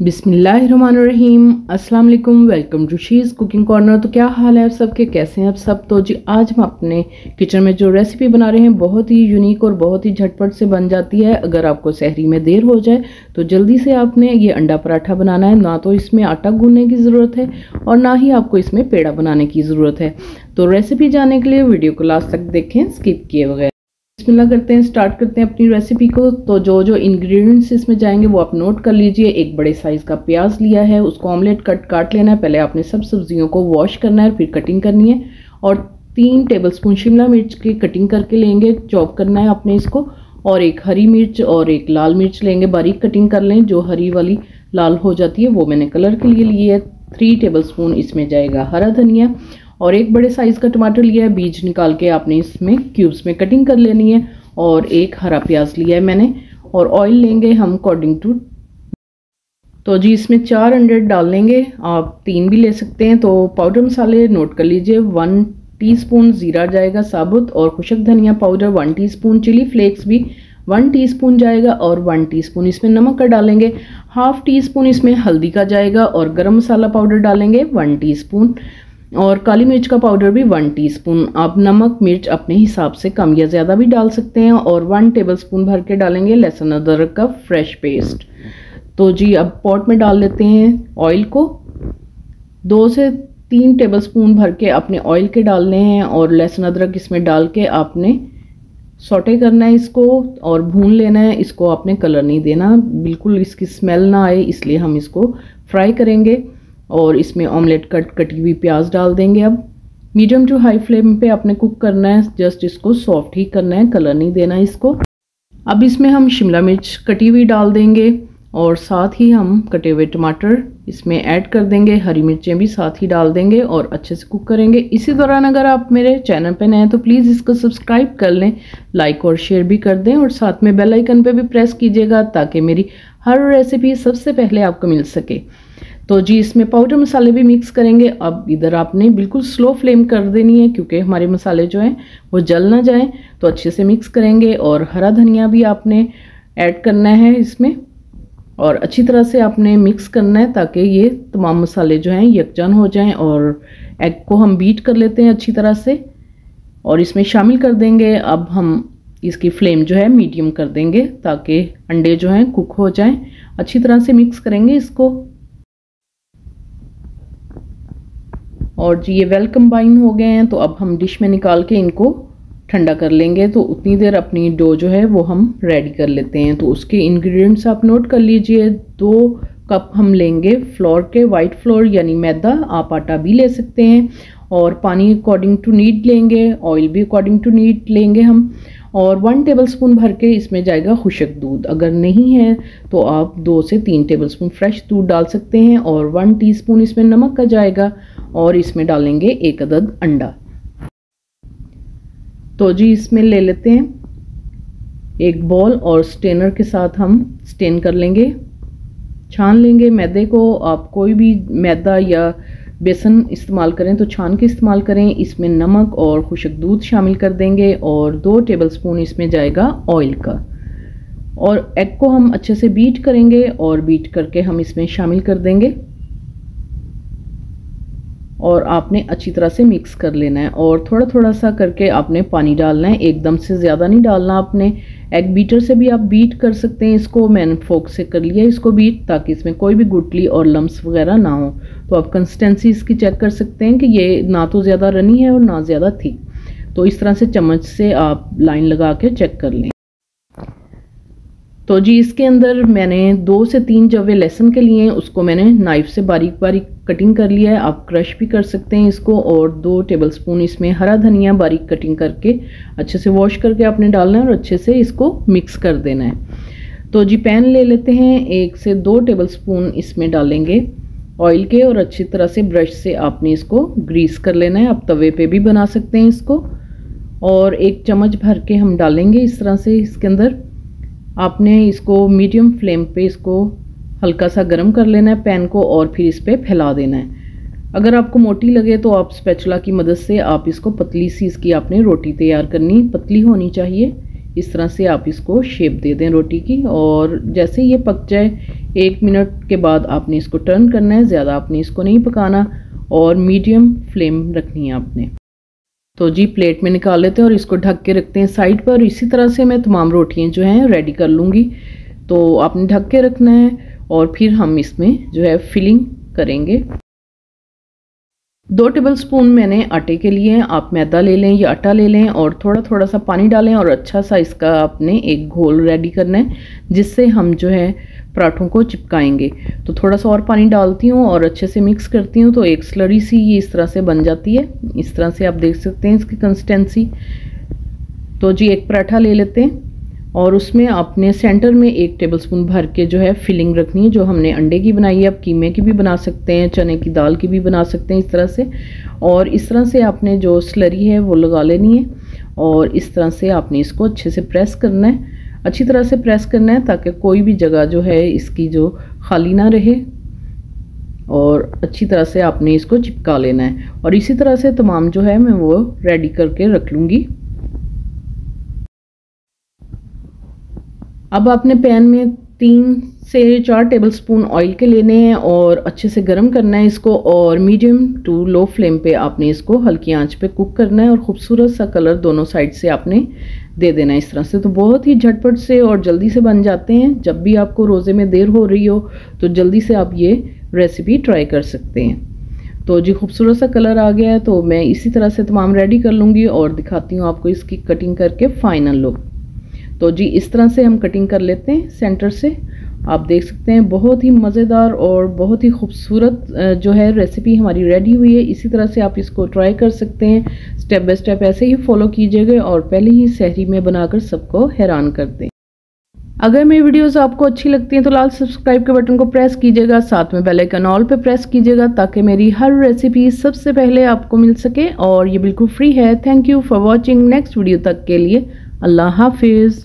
बिसमीम अस्सलाम वालेकुम welcome to she's cooking corner. तो क्या हाल है आप सबके? कैसे हैं आप सब? तो जी, आज हम अपने किचन में जो रेसिपी बना रहे हैं, बहुत ही यूनिक और बहुत ही झटपट से बन जाती है। अगर आपको सहरी में देर हो जाए तो जल्दी से आपने ये अंडा पराठा बनाना है। ना तो इसमें आटा गूंदने की ज़रूरत है और ना ही आपको इसमें पेड़ा बनाने की ज़रूरत है। तो रेसिपी जानने के लिए वीडियो को लास्ट तक देखें, स्किप किए बगैर। बिस्मिल्लाह करते हैं स्टार्ट करते हैं अपनी रेसिपी को। तो जो जो इंग्रेडिएंट्स इसमें जाएँगे, वो आप नोट कर लीजिए। एक बड़े साइज़ का प्याज लिया है, उसको ऑमलेट कट काट लेना है। पहले आपने सब सब्जियों को वॉश करना है, फिर कटिंग करनी है। और तीन टेबल स्पून शिमला मिर्च की कटिंग करके लेंगे चॉप करना है आपने इसको। और एक हरी मिर्च और एक लाल मिर्च लेंगे, बारीक कटिंग कर लें। जो हरी वाली लाल हो जाती है, वो मैंने कलर के लिए ली है। थ्री टेबल स्पून इसमें जाएगा हरा धनिया। और एक बड़े साइज़ का टमाटर लिया है, बीज निकाल के आपने इसमें क्यूब्स में कटिंग कर लेनी है और एक हरा प्याज लिया है मैंने और ऑयल लेंगे हम अकॉर्डिंग टू तो जी इसमें चार अंडे डाल लेंगे, आप तीन भी ले सकते हैं तो पाउडर मसाले नोट कर लीजिए वन टीस्पून ज़ीरा जाएगा साबुत और खुशक धनिया powder one teaspoon chilli flakes भी वन टीस्पून जाएगा और वन टीस्पून इसमें नमक का डालेंगे हाफ़ टी स्पून इसमें हल्दी का जाएगा और गरम मसाला पाउडर डालेंगे वन टीस्पून और काली मिर्च का पाउडर भी वन टीस्पून आप नमक, मिर्च अपने हिसाब से कम या ज़्यादा भी डाल सकते हैं और वन टेबलस्पून भर के डालेंगे लहसुन अदरक का फ्रेश पेस्ट तो जी, अब पॉट में डाल लेते हैं ऑयल को. दो से तीन टेबलस्पून भर के अपने ऑयल के डालने हैं और लहसुन अदरक इसमें डाल के आपने सोटे करना है इसको और भून लेना है. इसको आपने कलर नहीं देना. बिल्कुल इसकी स्मेल ना आए, इसलिए हम इसको फ्राई करेंगे. और इसमें ऑमलेट कट, कटी हुई प्याज डाल देंगे अब। मीडियम टू हाई फ्लेम पे आपने कुक करना है जस्ट इसको सॉफ्ट ही करना है कलर नहीं देना इसको। अब इसमें हम शिमला मिर्च कटी हुई डाल देंगे और साथ ही हम कटे हुए टमाटर इसमें ऐड कर देंगे, हरी मिर्चें भी साथ ही डाल देंगे और अच्छे से कुक करेंगे। इसी दौरान अगर आप मेरे चैनल पर नए हैं तो प्लीज़ इसको सब्सक्राइब कर लें लाइक और शेयर भी कर दें और साथ में बेल आइकन पे भी प्रेस कीजिएगा ताकि मेरी हर रेसिपी सबसे पहले आपको मिल सके। तो जी, इसमें पाउडर मसाले भी मिक्स करेंगे। अब इधर आपने बिल्कुल स्लो फ्लेम कर देनी है, क्योंकि हमारे मसाले जो हैं, वो जल ना जाएँ तो अच्छे से मिक्स करेंगे और हरा धनिया भी आपने ऐड करना है इसमें। और अच्छी तरह से आपने मिक्स करना है ताकि ये तमाम मसाले जो हैं, यकजान हो जाएँ और एग को हम बीट कर लेते हैं अच्छी तरह से। और इसमें शामिल कर देंगे, अब हम इसकी फ्लेम जो है मीडियम कर देंगे ताकि अंडे जो हैं कुक हो जाएँ। अच्छी तरह से मिक्स करेंगे इसको। और जी, ये वेल कम्बाइन हो गए हैं तो अब हम डिश में निकाल के इनको ठंडा कर लेंगे। तो उतनी देर अपनी डो जो है, वो हम रेडी कर लेते हैं। तो उसके इंग्रेडिएंट्स आप नोट कर लीजिए। दो कप हम लेंगे फ्लोर के वाइट फ्लोर यानी मैदा, आप आटा भी ले सकते हैं। और पानी अकॉर्डिंग टू नीड लेंगे ऑयल भी अकॉर्डिंग टू नीड लेंगे हम। और वन टेबलस्पून भर के इसमें जाएगा खुशक दूध। अगर नहीं है तो आप दो से तीन टेबलस्पून फ्रेश दूध डाल सकते हैं। और वन टीस्पून इसमें नमक का जाएगा। और इसमें डालेंगे एक अदद अंडा। तो जी, इसमें ले लेते हैं। एक बॉल और स्टेनर के साथ हम स्टेन कर लेंगे। छान लेंगे मैदे को। आप कोई भी मैदा या बेसन इस्तेमाल करें तो छान के इस्तेमाल करें। इसमें नमक और खुशक दूध शामिल कर देंगे और दो टेबलस्पून इसमें जाएगा ऑयल का। और एग को हम अच्छे से बीट करेंगे और बीट करके हम इसमें शामिल कर देंगे। और आपने अच्छी तरह से मिक्स कर लेना है और थोड़ा थोड़ा सा करके आपने पानी डालना है। एकदम से ज़्यादा नहीं डालना आपने। एग बीटर से भी आप बीट कर सकते हैं इसको। मैंने फोक से कर लिया इसको बीट ताकि इसमें कोई भी गुटली और लम्स वगैरह ना हो। तो आप कंसिस्टेंसी इसकी चेक कर सकते हैं कि ये ना तो ज़्यादा रनी है और ना ज़्यादा थी तो इस तरह से चम्मच से आप लाइन लगा के चेक कर लें। तो जी, इसके अंदर मैंने दो से तीन जवे लहसुन के लिए उसको मैंने नाइफ से बारीक बारीक कटिंग कर लिया है। आप क्रश भी कर सकते हैं इसको और दो टेबलस्पून इसमें हरा धनिया बारीक कटिंग करके अच्छे से वॉश करके आपने डालना है और अच्छे से इसको मिक्स कर देना है। तो जी पैन ले लेते हैं। एक से दो टेबल स्पून इसमें डालेंगे ऑयल के और अच्छी तरह से ब्रश से आपने इसको ग्रीस कर लेना है। आप तवे पे भी बना सकते हैं इसको और एक चम्मच भर के हम डालेंगे इस तरह से इसके अंदर। आपने इसको मीडियम फ्लेम पे इसको हल्का सा गर्म कर लेना है पैन को और फिर इस पर फैला देना है। अगर आपको मोटी लगे तो आप स्पैचुला की मदद से आप इसको पतली सी इसकी आपने रोटी तैयार करनी, पतली होनी चाहिए। इस तरह से आप इसको शेप दे दें रोटी की और जैसे ये पक जाए, एक मिनट के बाद आपने इसको टर्न करना है, ज़्यादा आपने इसको नहीं पकाना और मीडियम फ्लेम रखनी है आपने। तो जी प्लेट में निकाल लेते हैं और इसको ढक के रखते हैं साइड पर। इसी तरह से मैं तमाम रोटियाँ जो हैं रेडी कर लूँगी। तो आपने ढक के रखना है और फिर हम इसमें जो है फिलिंग करेंगे। दो टेबल स्पून मैंने आटे के लिए, आप मैदा ले लें या आटा ले लें और थोड़ा थोड़ा सा पानी डालें और अच्छा सा इसका आपने एक घोल रेडी करना है, जिससे हम जो है पराठों को चिपकाएँगे। तो थोड़ा सा और पानी डालती हूँ और अच्छे से मिक्स करती हूँ तो एक स्लरी सी ये इस तरह से बन जाती है। इस तरह से आप देख सकते हैं इसकी कंसिस्टेंसी तो जी, एक पराठा ले लेते हैं और उसमें आपने सेंटर में एक टेबलस्पून भर के जो है फिलिंग रखनी है, जो हमने अंडे की बनाई है। आप कीमे की भी बना सकते हैं, चने की दाल की भी बना सकते हैं इस तरह से। और इस तरह से आपने जो स्लरी है वो लगा लेनी है और इस तरह से आपने इसको अच्छे से प्रेस करना है। अच्छी तरह से प्रेस करना है ताकि कोई भी जगह जो है इसकी जो खाली ना रहे और अच्छी तरह से आपने इसको चिपका लेना है। और इसी तरह से तमाम जो है मैं वो रेडी करके रख लूँगी। अब आपने पैन में तीन से चार टेबलस्पून ऑयल के लेने हैं और अच्छे से गर्म करना है इसको और मीडियम टू लो फ्लेम पे आपने इसको हल्की आँच पे कुक करना है और खूबसूरत सा कलर दोनों साइड से आपने दे देना है इस तरह से। तो बहुत ही झटपट से और जल्दी से बन जाते हैं। जब भी आपको रोज़े में देर हो रही हो तो जल्दी से आप ये रेसिपी ट्राई कर सकते हैं। तो जी, खूबसूरत सा कलर आ गया है तो मैं इसी तरह से तमाम रेडी कर लूँगी और दिखाती हूँ आपको इसकी कटिंग करके फ़ाइनल लुक तो जी, इस तरह से हम कटिंग कर लेते हैं सेंटर से। आप देख सकते हैं, बहुत ही मज़ेदार और बहुत ही खूबसूरत जो है रेसिपी हमारी रेडी हुई है। इसी तरह से आप इसको ट्राई कर सकते हैं। स्टेप बाय स्टेप ऐसे ही फॉलो कीजिएगा और पहले ही सहरी में बनाकर सबको हैरान कर दें। अगर मेरी वीडियोस आपको अच्छी लगती हैं तो लाल सब्सक्राइब के बटन को प्रेस कीजिएगा, साथ में बेल आइकन ऑल पे प्रेस कीजिएगा ताकि मेरी हर रेसिपी सबसे पहले आपको मिल सके और ये बिल्कुल फ्री है। Thank you for watching next video तक के लिए अल्लाह हाफिज़।